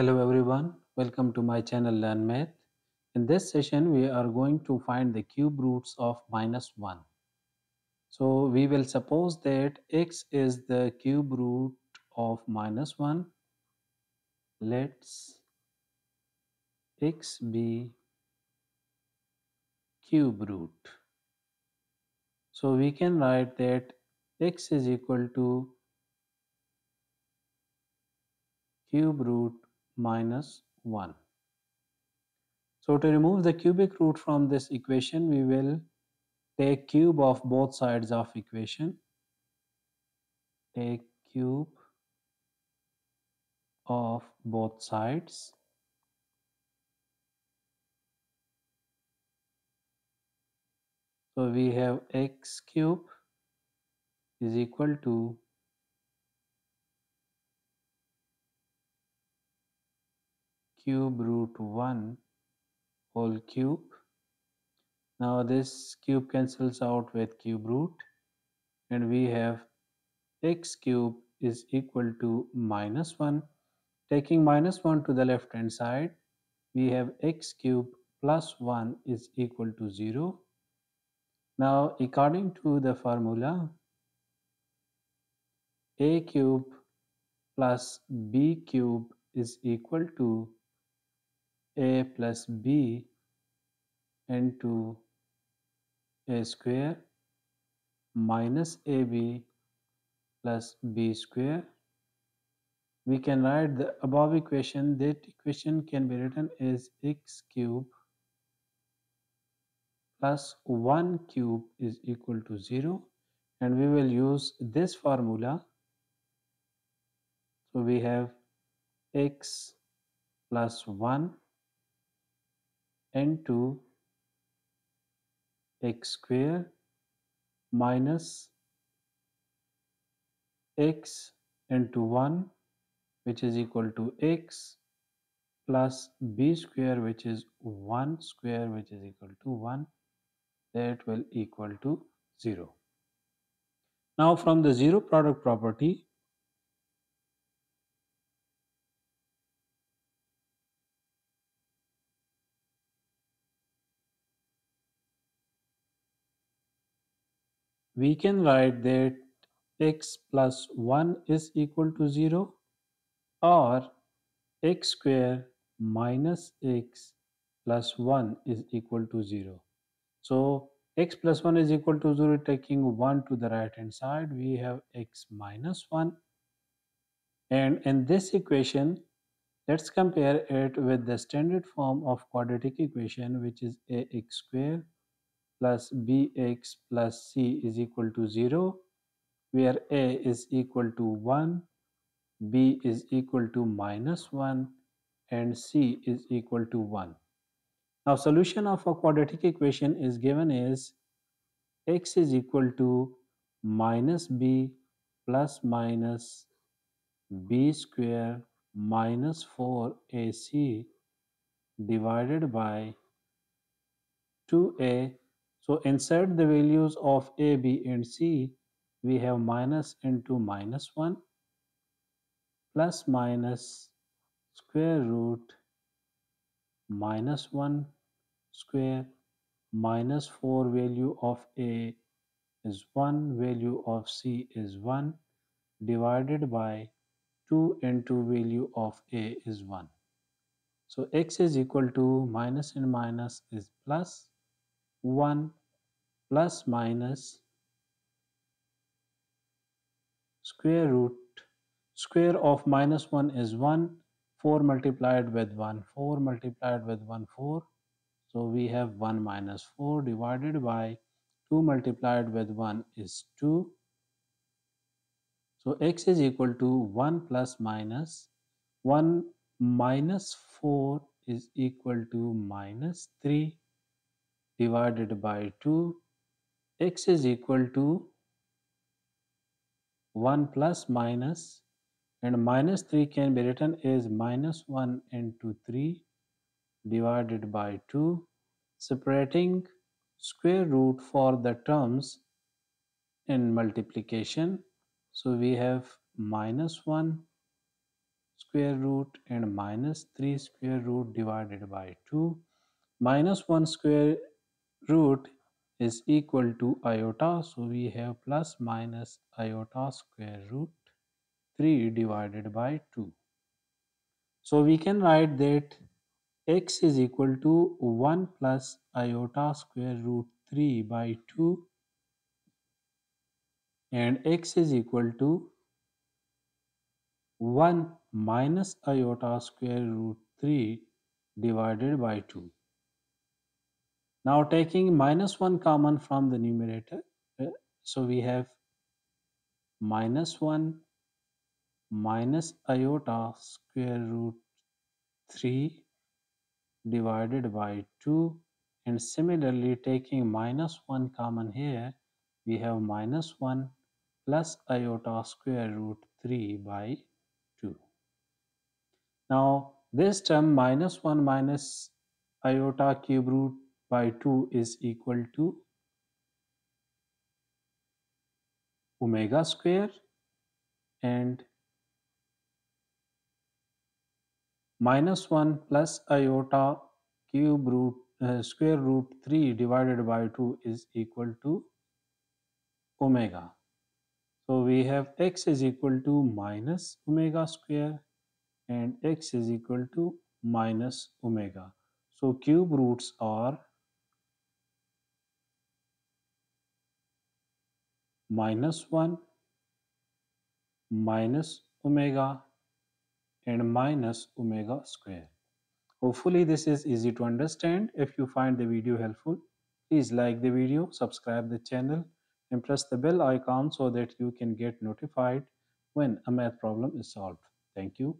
Hello everyone, welcome to my channel Learn Math. In this session we are going to find the cube roots of minus 1. So we will suppose that x is the cube root of minus 1. Let's x be cube root. So we can write that x is equal to cube root minus 1. So to remove the cubic root from this equation, we will take cube of both sides of equation. Take cube of both sides. So we have x cube is equal to cube root 1 whole cube. Now this cube cancels out with cube root and we have x cube is equal to minus 1. Taking minus 1 to the left hand side, we have x cube plus 1 is equal to 0. Now according to the formula, a cube plus b cube is equal to a plus b into a square minus ab plus b square. We can write the above equation. That equation can be written as x cube plus 1 cube is equal to 0 and we will use this formula. So we have x plus 1 into x square minus x into 1 which is equal to x plus b square which is 1 square which is equal to 1 that will equal to 0. Now from the zero product property we can write that x plus 1 is equal to 0 or x square minus x plus 1 is equal to 0. So x plus 1 is equal to 0 taking 1 to the right hand side we have x minus 1 and in this equation let's compare it with the standard form of quadratic equation which is ax square plus bx plus c is equal to 0 where a is equal to 1 b is equal to minus 1 and c is equal to 1 now solution of a quadratic equation is given as x is equal to minus b plus minus b square minus 4ac divided by 2a so insert the values of a, b and c. We have minus into minus 1 plus minus square root minus 1 square minus 4 value of a is 1 value of c is 1 divided by 2 into value of a is 1 so x is equal to minus and minus is plus 1 plus minus square root square of minus 1 is 1 4 multiplied with 1 4 multiplied with 1 4 so we have 1 minus 4 divided by 2 multiplied with 1 is 2 so x is equal to 1 plus minus 1 minus 4 is equal to minus 3 divided by 2 x is equal to 1 plus minus and minus 3 can be written as minus 1 into 3 divided by 2 separating square root for the terms in multiplication. So we have minus 1 square root and minus 3 square root divided by 2 minus 1 square root is equal to iota so we have plus minus iota square root 3 divided by 2 so we can write that x is equal to 1 plus iota square root 3 by 2 and x is equal to 1 minus iota square root 3 divided by 2 now taking minus 1 common from the numerator, uh, so we have minus 1 minus iota square root 3 divided by 2 and similarly taking minus 1 common here we have minus 1 plus iota square root 3 by 2. Now this term minus 1 minus iota cube root by 2 is equal to omega square and minus 1 plus iota cube root uh, square root 3 divided by 2 is equal to omega. So we have x is equal to minus omega square and x is equal to minus omega. So cube roots are minus 1 minus omega and minus omega square. Hopefully this is easy to understand. If you find the video helpful, please like the video, subscribe the channel and press the bell icon so that you can get notified when a math problem is solved. Thank you.